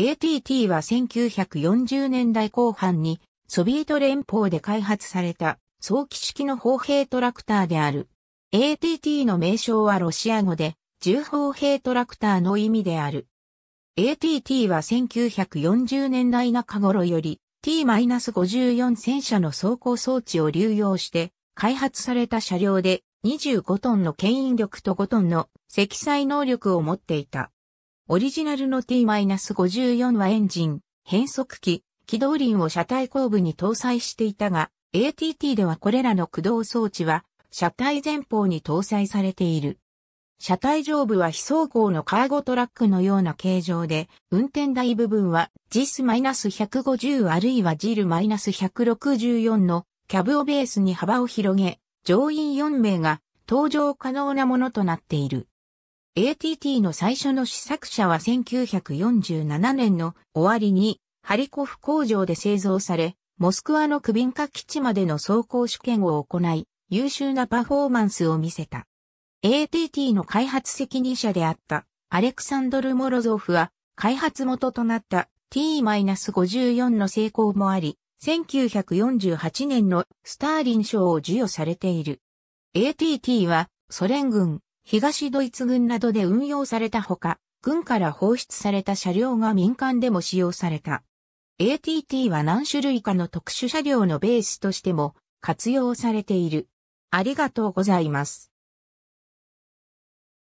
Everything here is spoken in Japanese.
ATT は1940年代後半にソビエト連邦で開発された早期式の砲兵トラクターである。ATT の名称はロシア語で重砲兵トラクターの意味である。ATT は1940年代中頃より T-54 戦車の走行装置を流用して開発された車両で25トンの牽引力と5トンの積載能力を持っていた。オリジナルの T-54 はエンジン、変速機、機動輪を車体後部に搭載していたが、ATT ではこれらの駆動装置は車体前方に搭載されている。車体上部は非走行のカーゴトラックのような形状で、運転台部分は JIS-150 あるいは JIL-164 のキャブをベースに幅を広げ、乗員4名が搭乗可能なものとなっている。ATT の最初の試作車は1947年の終わりにハリコフ工場で製造され、モスクワのクビンカ基地までの走行試験を行い、優秀なパフォーマンスを見せた。ATT の開発責任者であったアレクサンドル・モロゾフは開発元となった T-54 の成功もあり、1948年のスターリン賞を授与されている。ATT はソ連軍、東ドイツ軍などで運用されたほか、軍から放出された車両が民間でも使用された。ATT は何種類かの特殊車両のベースとしても活用されている。ありがとうございます。